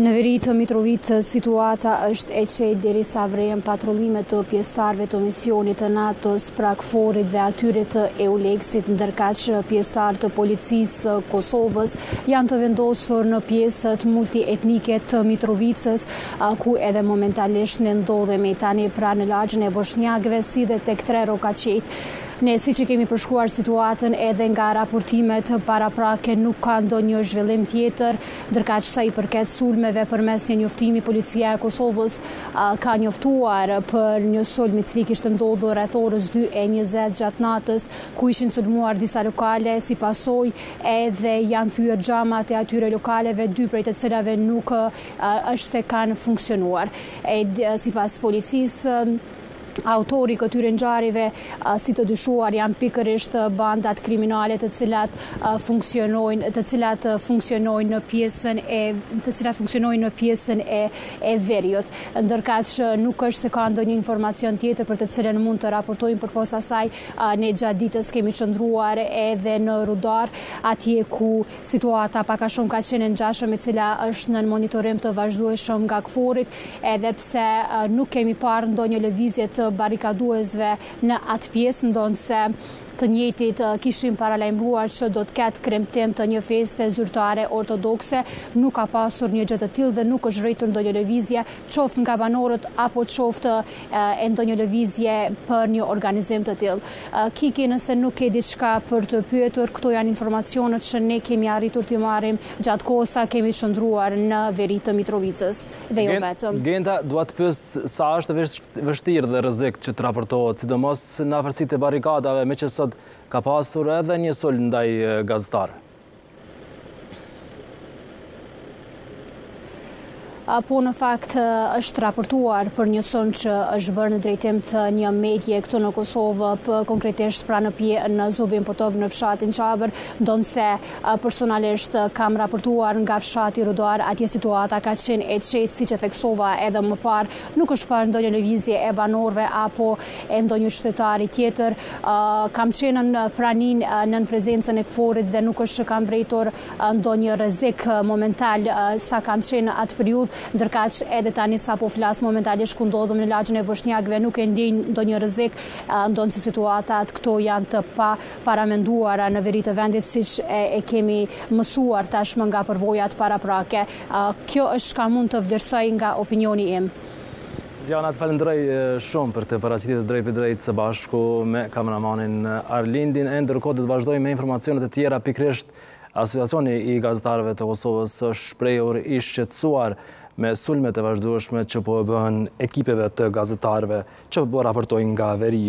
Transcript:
Në veri të Mitrovicës situata është e qetë derisa vërehen patrullime të pjesëtarëve të misionit të NATO-s pra KFOR-it dhe atyre të EULEX-it ndërkaq pjesëtarë të policisë së Kosovës janë të vendosur në pjesët multietnike të Mitrovicës ku edhe momentalisht ne ndodhemi tani pra në lagjen e boshnjakëve si dhe tek tre rrokaqiejt Ne siç e kemi përshkruar situatën edhe nga raportimet paraprake nuk ka ndonjë zhvillim tjetër, ndërkaq sa i përket sulmeve përmes një njoftimi Policia e Kosovës ka njoftuar për një sulm i cili kishte ndodhur rreth orës dy e njëzet gjatë natës ku ishin sulmuar disa lokale si pasojë edhe janë thyer xhamat e atyre lokaleve dy prej të cilave nuk është se kanë funksionuar. Sipas Policisë, Autori i këtyre ngjarjeve, si të dyshuar, janë pikërisht bandat kriminale të cilat funksionojnë, të cilat funksionojnë në pjesën e të cilat funksionojnë në pjesën e e veriut. Ndërkaq nuk është se ka ndonjë informacion tjetër për të cilën mund të raportojmë përpos asaj ne gjatë ditës kemi qëndruar edhe në Rudar, atje ku situata pak a shumë ka qenë e ngjashëm e cila është nën monitorim të vazhdueshëm nga KFOR-it Edhe pse nuk kemi parë ndonjë lëvizje të barrikaduesve në atë pjesë, ndonëse të njëjtit kishin paralajmëruar që do të ketë kremtim të një feste zyrtare ortodokse, nuk ka pasur një gjë të tillë dhe nuk është vërejtur ndonjë lëvizje qoftë nga banorët apo qoftë e ndonjë lëvizje për një organizim të tillë. Kiki nëse nuk ke diçka për të pyetur, këto janë informacionet që ne kemi arritur t'i marrim gjatë kohës sa kemi qëndruar në veri të Mitrovicës dhe jo vetëm. Genta, dua të pyes sa është vështirë dhe rrezik që të raportohet, sidomos në afërsi të barrikadave, meqë sot ka pasur edhe një sulm ndaj gazetarëve. Po në fakt është raportuar për një sulm që është bërë në drejtim të një medie këtu në Kosovë, konkretisht pra në pje në Zubin Potok në fshatin Çabër, ndonëse personalisht kam raportuar nga fshati Rudar, atje situata ka qenë e qetë siç e theksova edhe më parë, nuk është parë ndonjë lëvizje e banorëve apo e ndonjë qytetari tjetër, kam qenë në praninë nën prezencën e KFOR-it dhe nuk është se kam vërejtur ndonjë rrezik momental sa kam qenë atë periudhë, ndërkaq edhe tani sa po flas momentalisht ku ndodhem në lagjen e Boshnjakëve nuk e ndjej ndonjë rrezik, ndonëse situatat këtu janë të paparamenduara në veri të vendit siç e kemi mësuar tashmë nga përvojat paraprake. Kjo është çka mund të vlerësoj nga opinioni im. Diana të falënderoj shumë për këtë paraqitje të drejtpërdrejtë së bashku me kameramanin Arlindin e ndërkohë do të vazhdojmë me informacione të tjera pikërisht Asociacioni i Gazetarëve të Kosovës është shprehur i shqetësuar me sulmet e vazhdueshme që po u bëhen ekipeve të gazetarëve që po raportojnë nga veriu.